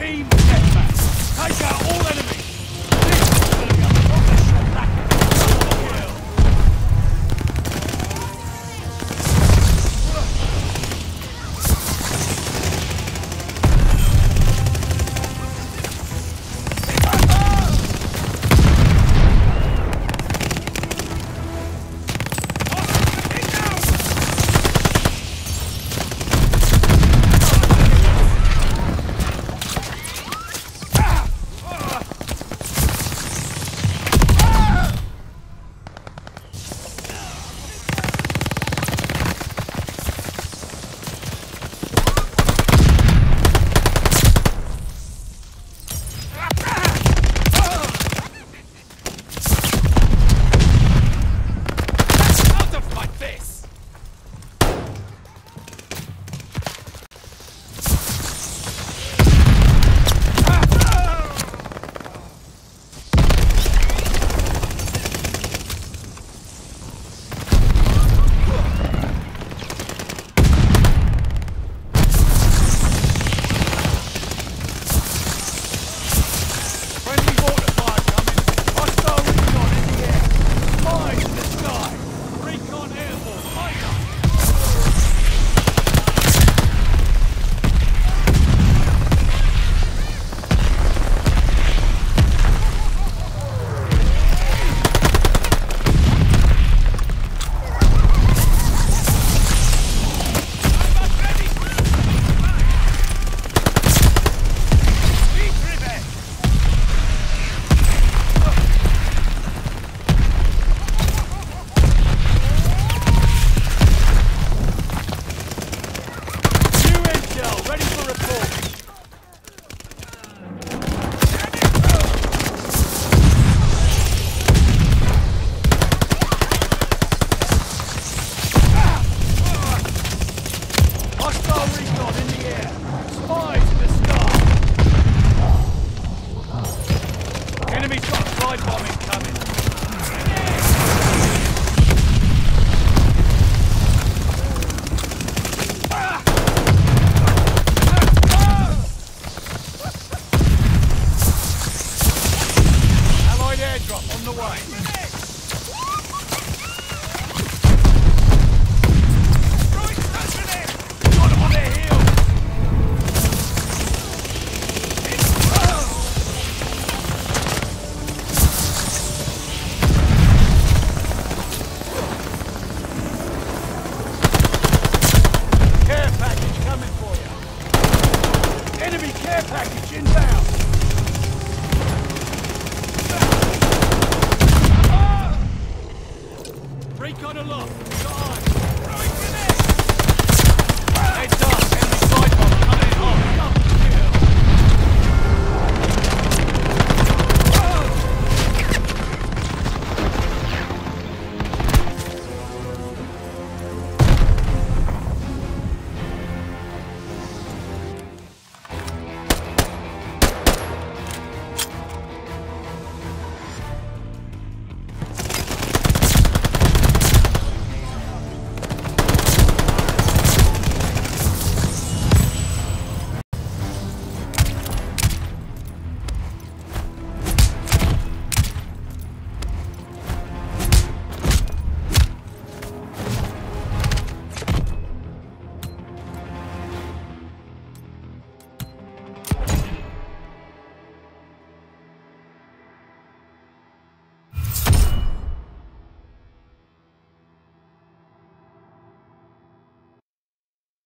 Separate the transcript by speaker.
Speaker 1: Team deathmatch. Take out all enemies. Enemy shot glide bomb incoming. Ah! Ah! Ah! Allied airdrop on the way. Enemy care package inbound! Ah! Break on aloft! Got eyes!